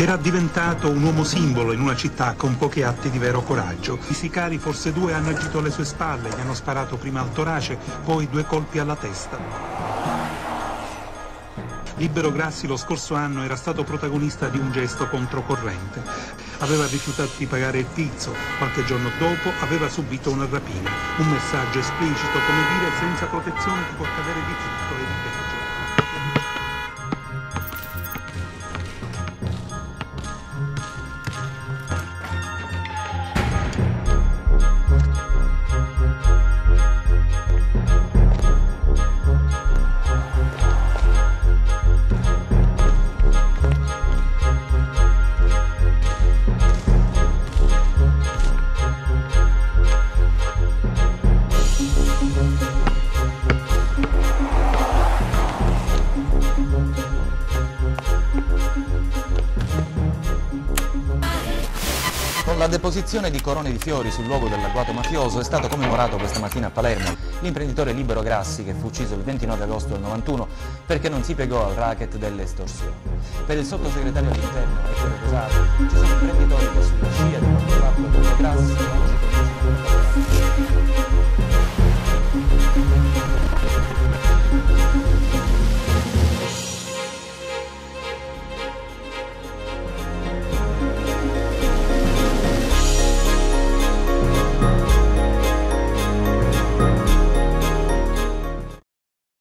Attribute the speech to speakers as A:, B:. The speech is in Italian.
A: Era diventato un uomo simbolo in una città con pochi atti di vero coraggio. I sicari, forse due, hanno agito alle sue spalle, gli hanno sparato prima al torace, poi due colpi alla testa. Libero Grassi lo scorso anno era stato protagonista di un gesto controcorrente. Aveva rifiutato di pagare il pizzo, qualche giorno dopo aveva subito una rapina. Un messaggio esplicito, come dire senza protezione ti può accadere di tutto e di peggio.
B: Con la deposizione di corone di fiori sul luogo dell'agguato mafioso è stato commemorato questa mattina a Palermo l'imprenditore Libero Grassi che fu ucciso il 29 agosto del 91 perché non si piegò al racket delle estorsioni. Per il sottosegretario all'interno, Ettore Rosato, ci sono imprenditori che sulla scia di quanto fatto Libero Grassi oggi cominciano